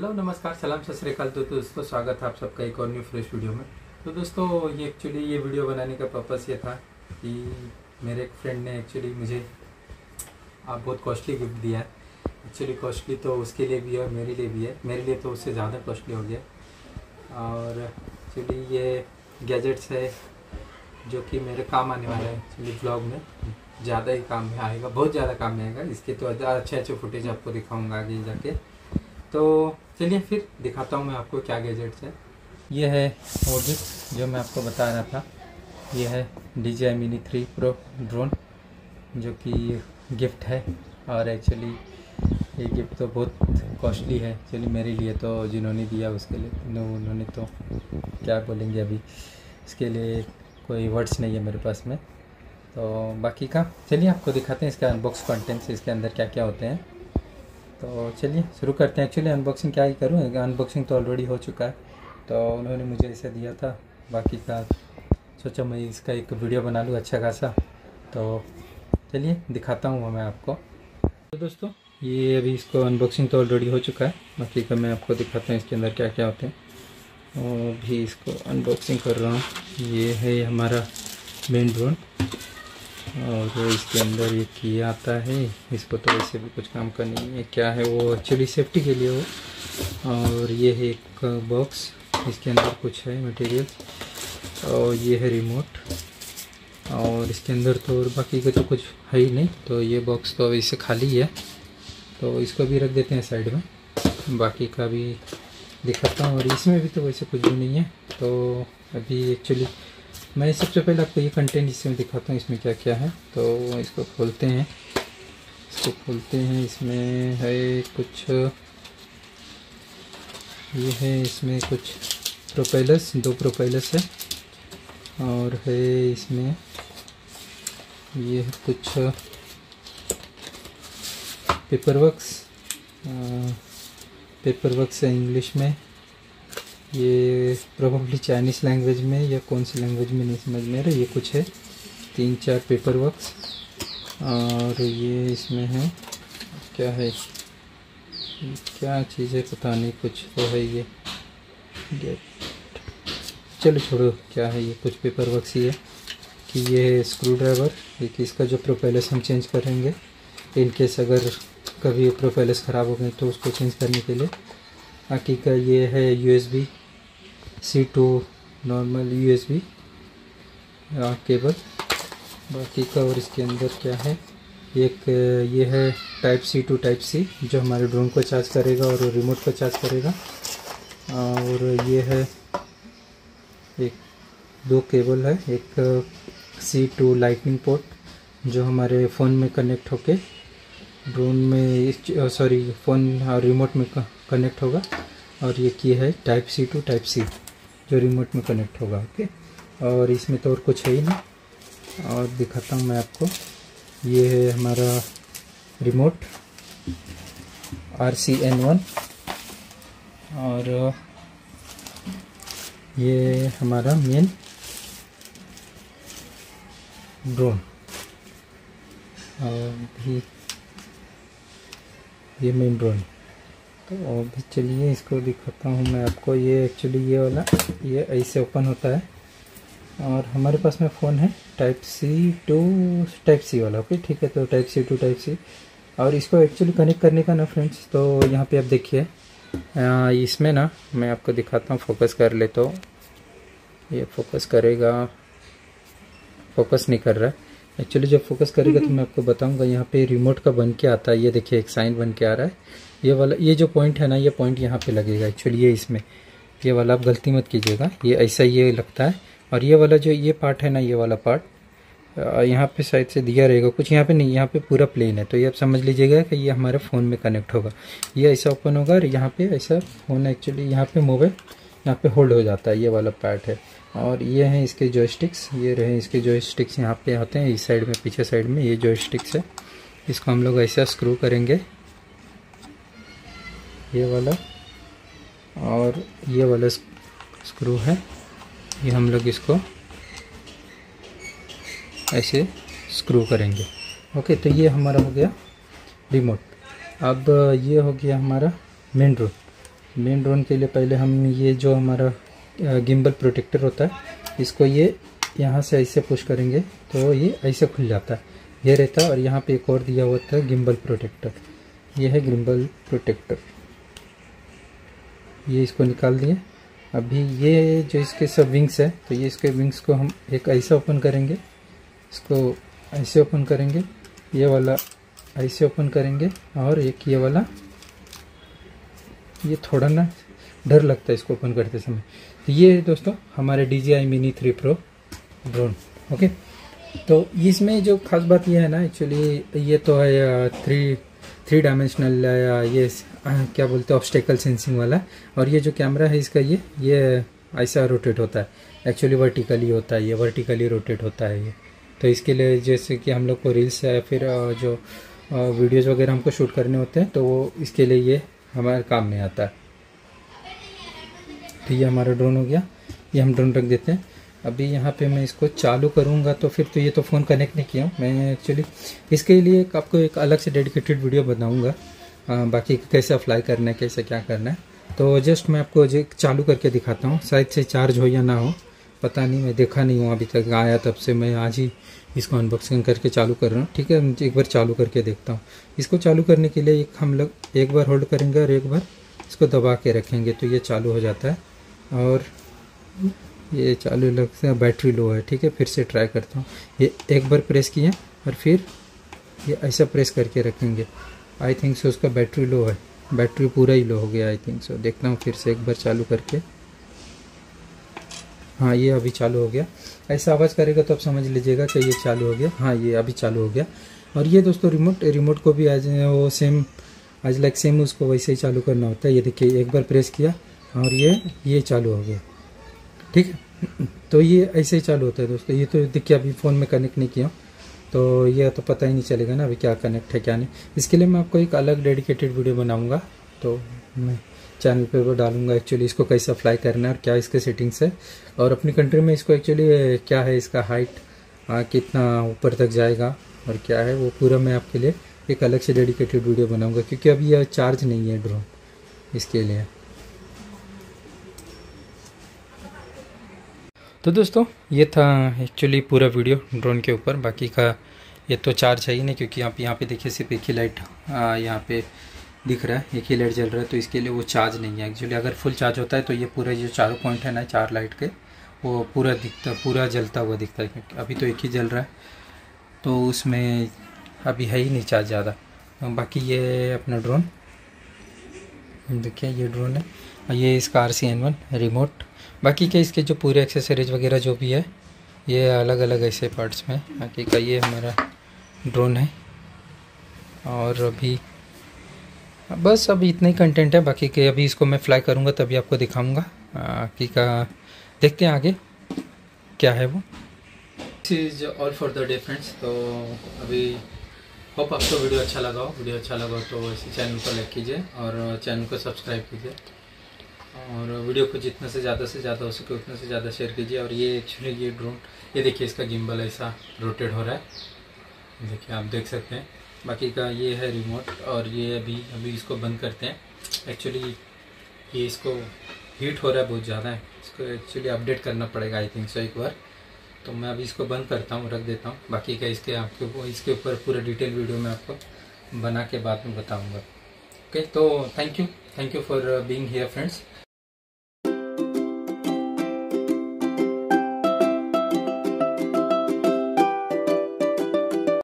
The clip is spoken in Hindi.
हेलो, नमस्कार, सलाम, सत श्रीकाल तो दोस्तों, स्वागत है आप सबका एक और न्यू फ्रेश वीडियो में। तो दोस्तों, ये एक्चुअली ये वीडियो बनाने का पर्पस ये था कि मेरे एक फ्रेंड ने एक्चुअली मुझे, आप बहुत कॉस्टली गिफ्ट दिया है। एक्चुअली कॉस्टली तो उसके लिए भी है मेरे लिए भी है। मेरे लिए तो उससे ज़्यादा कॉस्टली हो गया। और एक्चुअली ये गैजेट्स है जो कि मेरे काम आने वाला है एक्चुअली ब्लॉग में। ज़्यादा ही काम में आएगा, बहुत ज़्यादा काम में आएगा। इसके तो अच्छे अच्छे फुटेज आपको दिखाऊँगा आगे जाके। तो चलिए फिर दिखाता हूँ मैं आपको क्या गैजेट्स है। ये है ऑडिट जो मैं आपको बता रहा था। ये है D J I mini three pro drone जो कि गिफ्ट है। और एक्चुअली ये गिफ्ट तो बहुत कॉस्टली है। एक्चुअली मेरे लिए तो जिन्होंने दिया उसके लिए उन्होंने तो क्या बोलेंगे अभी। इसके लिए कोई वर्ड्स नहीं है मेरे पास में। तो बाकी का, चलिए आपको दिखाते हैं इसका अनबॉक्स कंटेंट्स इसके अंदर क्या क्या होते हैं। तो चलिए, शुरू करते हैं। एक्चुअली अनबॉक्सिंग क्या ही करूँ? अनबॉक्सिंग तो ऑलरेडी हो चुका है। तो उन्होंने मुझे इसे दिया था। बाकी का सोचा मैं इसका एक वीडियो बना लूँ अच्छा खासा। तो चलिए, दिखाता हूँ मैं आपको। तो दोस्तों, ये अभी इसको अनबॉक्सिंग तो ऑलरेडी हो चुका है। बाकी का मैं आपको दिखाता हूँ इसके अंदर क्या क्या होते हैं। और भी इसको अनबॉक्सिंग कर रहा हूँ। ये है हमारा मेन ड्रोन और इसके अंदर ये किया आता है। इसको तो वैसे भी कुछ काम का नहीं है क्या है वो एक्चुअली सेफ्टी के लिए हो। और ये है एक बॉक्स इसके अंदर कुछ है मटेरियल और ये है रिमोट और इसके अंदर तो और बाकी का तो कुछ है ही नहीं। तो ये बॉक्स तो अभी से खाली है तो इसको भी रख देते हैं साइड में। बाकी का भी दिखाता हूँ। और इसमें भी तो वैसे कुछ भी नहीं है। तो अभी एक्चुअली मैं सबसे पहले आपको ये कंटेंट इसमें दिखाता हूँ, इसमें क्या क्या है। तो इसको खोलते हैं। इसको खोलते हैं, इसमें है कुछ, ये है इसमें कुछ प्रोपेलर्स दो प्रोपेलर्स है। और है इसमें, ये है कुछ पेपर वर्क्स पेपर वर्क्स है इंग्लिश में। ये प्रोबेबली चाइनीज़ लैंग्वेज में या कौन सी लैंग्वेज में नहीं समझ में आ रहा, ये कुछ है। तीन चार पेपर वर्क्स और ये इसमें है। क्या है? क्या चीज़ है? पता नहीं, कुछ तो है ये। चलो छोड़ो, क्या है ये? कुछ पेपर वर्क्स ही है। कि ये है स्क्रू ड्राइवर एक इसका जो प्रोपेलर्स हम चेंज करेंगे। इनकेस अगर कभी प्रोपेलर्स ख़राब हो गए तो उसको चेंज करने के लिए। बाकी का ये है USB C to normal U S B cable बाकी का और इसके अंदर क्या है? एक ये है type C to type C जो हमारे ड्रोन को चार्ज करेगा और रिमोट को चार्ज करेगा. और ये है एक, दो केबल है. एक सी टू लाइटनिंग पोर्ट जो हमारे फ़ोन में कनेक्ट होके ड्रोन में सॉरी फ़ोन और रिमोट में कनेक्ट होगा. और ये की है type C to type C जो रिमोट में कनेक्ट होगा ओके और इसमें तो और कुछ है ही नहीं। और दिखाता हूँ मैं आपको। ये है हमारा remote R C N one और, ये हमारा मेन ड्रोन और भी ये मेन ड्रोन तो अभी चलिए, इसको दिखाता हूँ मैं आपको। ये एक्चुअली ये वाला, ये ऐसे ओपन होता है। और हमारे पास में फ़ोन है type C to type C वाला ओके ठीक है तो type C to type C और इसको एक्चुअली कनेक्ट करने का ना फ्रेंड्स तो यहाँ पे आप देखिए इसमें ना मैं आपको दिखाता हूँ फोकस कर ले तो। ये फोकस करेगा फोकस नहीं कर रहा है। एक्चुअली जब फोकस करेगा तो मैं आपको बताऊँगा यहाँ पे रिमोट का बन के आता है ये देखिए एक साइन बन के आ रहा है। ये वाला ये जो पॉइंट है ना ये पॉइंट यहाँ पे लगेगा। एक्चुअली ये इसमें ये वाला आप गलती मत कीजिएगा। ये ऐसा ये लगता है। और ये वाला जो ये पार्ट है ना ये वाला पार्ट यहाँ पे साइड से दिया रहेगा। कुछ यहाँ पे नहीं यहाँ पे पूरा प्लेन है। तो ये आप समझ लीजिएगा कि ये हमारे फ़ोन में कनेक्ट होगा। ये ऐसा ओपन होगा और यहाँ पे ऐसा फ़ोन एक्चुअली यहाँ पे मोबाइल यहाँ पे होल्ड हो जाता है, ये वाला पार्ट है। और ये हैं इसके जो स्टिक्स ये रहे इसके जो स्टिक्स यहाँ पे आते हैं, इस साइड में, पीछे साइड में ये जो स्टिक्स है। इसको हम लोग ऐसा स्क्रू करेंगे, ये वाला। और ये वाला स्क्रू है, ये हम लोग इसको ऐसे स्क्रू करेंगे। ओके तो ये हमारा हो गया रिमोट अब ये हो गया हमारा मेन रोड मेन ड्रोन के लिए पहले हम ये जो हमारा गिम्बल प्रोटेक्टर होता है, इसको ये यहाँ से ऐसे पुश करेंगे तो ये ऐसे खुल जाता है। ये रहता है और यहाँ पे एक और दिया हुआ था गिम्बल प्रोटेक्टर ये है गिम्बल प्रोटेक्टर ये इसको निकाल दिए। अभी ये जो इसके सब विंग्स है तो ये इसके विंग्स को हम एक ऐसे ओपन करेंगे। इसको ऐसे ओपन करेंगे। ये वाला ऐसे ओपन करेंगे और एक ये वाला ये थोड़ा ना डर लगता है इसको ओपन करते समय। तो ये दोस्तों, हमारे D J I mini three pro drone okay तो इसमें जो खास बात ये है ना एक्चुअली ये तो है थ्री थ्री डायमेंशनल ये क्या बोलते हैं ऑब्स्टेकल सेंसिंग वाला। और ये जो कैमरा है इसका ये ये ऐसा रोटेट होता है। एक्चुअली वर्टिकली होता है ये वर्टिकली रोटेट होता है ये। तो इसके लिए जैसे कि हम लोग को रील्स या फिर जो वीडियोज़ वगैरह हमको शूट करने होते हैं तो वो इसके लिए ये हमारे काम में आता है। तो ये हमारा ड्रोन हो गया। ये हम ड्रोन रख देते हैं। अभी यहाँ पे मैं इसको चालू करूँगा तो फिर तो ये तो फ़ोन कनेक्ट नहीं किया मैं एक्चुअली इसके लिए एक आपको एक अलग से डेडिकेटेड वीडियो बनाऊँगा। बाकी कैसे अप्लाई करना है, कैसे क्या करना है। तो जस्ट मैं आपको जो चालू करके दिखाता हूँ। शायद से चार्ज हो या ना हो। पता नहीं, मैं देखा नहीं हूँ अभी तक, आया तब से मैं आज ही इसको अनबॉक्सिंग करके चालू कर रहा हूँ। ठीक है एक बार चालू करके देखता हूँ। इसको चालू करने के लिए एक हम लोग एक बार होल्ड करेंगे और एक बार इसको दबा के रखेंगे तो ये चालू हो जाता है। और ये चालू लगता है बैटरी लो है, ठीक है, फिर से ट्राई करता हूँ। ये एक बार प्रेस किए और फिर ये ऐसा प्रेस करके रखेंगे। आई थिंक सो उसका बैटरी लो है। बैटरी पूरा ही लो हो गया आई थिंक सो देखता हूँ फिर से एक बार चालू करके। हाँ ये अभी चालू हो गया। ऐसा आवाज़ करेगा तो आप समझ लीजिएगा कि ये चालू हो गया। हाँ ये अभी चालू हो गया। और ये दोस्तों रिमोट रिमोट को भी आज, वो सेम आज लाइक सेम उसको वैसे ही चालू करना होता है। ये देखिए, एक बार प्रेस किया और ये ये चालू हो गया। ठीक है? तो ये ऐसे ही चालू होता है दोस्तों। ये तो देखिए, अभी फ़ोन में कनेक्ट नहीं किया। तो ये तो पता ही नहीं चलेगा ना अभी क्या कनेक्ट है, क्या नहीं। इसके लिए मैं आपको एक अलग डेडिकेटेड वीडियो बनाऊँगा। तो मैं चैनल पे वो डालूँगा एक्चुअली इसको कैसे अप्लाई करना है और क्या इसके सेटिंग्स है। और अपनी कंट्री में इसको एक्चुअली क्या है इसका हाइट कितना ऊपर तक जाएगा और क्या है, वो पूरा मैं आपके लिए एक अलग से डेडिकेटेड वीडियो बनाऊँगा, क्योंकि अभी यह चार्ज नहीं है ड्रोन इसके लिए। तो दोस्तों, ये था एक्चुअली पूरा वीडियो ड्रोन के ऊपर, बाकी का ये तो चार्ज है ही नहीं, क्योंकि आप यहाँ पे देखिए, सिर्फ़ एक ही लाइट यहाँ पे दिख रहा है, एक ही लाइट जल रहा है तो इसके लिए वो चार्ज नहीं है। एक्चुअली अगर फुल चार्ज होता है तो ये पूरा जो चारों पॉइंट है ना, चार लाइट के, वो पूरा दिखता, पूरा जलता हुआ दिखता है, क्योंकि अभी तो एक ही जल रहा है। तो उसमें अभी है ही नहीं चार्ज ज़्यादा। बाकी ये अपना ड्रोन देखिए ये ड्रोन है ये इसका R C N one remote बाकी के इसके जो पूरे एक्सेसरीज वगैरह जो भी है, ये अलग अलग ऐसे पार्ट्स में बाकी का ये हमारा ड्रोन है, और अभी बस अभी इतना ही कंटेंट है, बाकी के अभी इसको मैं फ्लाई करूँगा, तभी आपको दिखाऊँगा। कि का, देखते हैं आगे, क्या है वो। This is all for the day friends तो अभी होप आपको वीडियो अच्छा लगा हो। वीडियो अच्छा लगा हो तो इसी चैनल को लाइक कीजिए और चैनल को सब्सक्राइब कीजिए। और वीडियो को जितना से ज़्यादा से ज़्यादा हो सके उतना से ज़्यादा शेयर कीजिए। और ये एक्चुअली ये ड्रोन ये देखिए इसका गिम्बल ऐसा रोटेट हो रहा है। देखिए, आप देख सकते हैं। बाकी का ये है रिमोट और ये अभी अभी इसको बंद करते हैं। एक्चुअली ये इसको हीट हो रहा है बहुत ज़्यादा। है इसको एक्चुअली अपडेट करना पड़ेगा आई थिंक सो एक बार। तो मैं अभी इसको बंद करता हूँ, रख देता हूँ। बाकी का इसके आपके इसके ऊपर पूरा डिटेल वीडियो मैं आपको बना के बाद में बताऊँगा। ओके तो thank you thank you for being here friends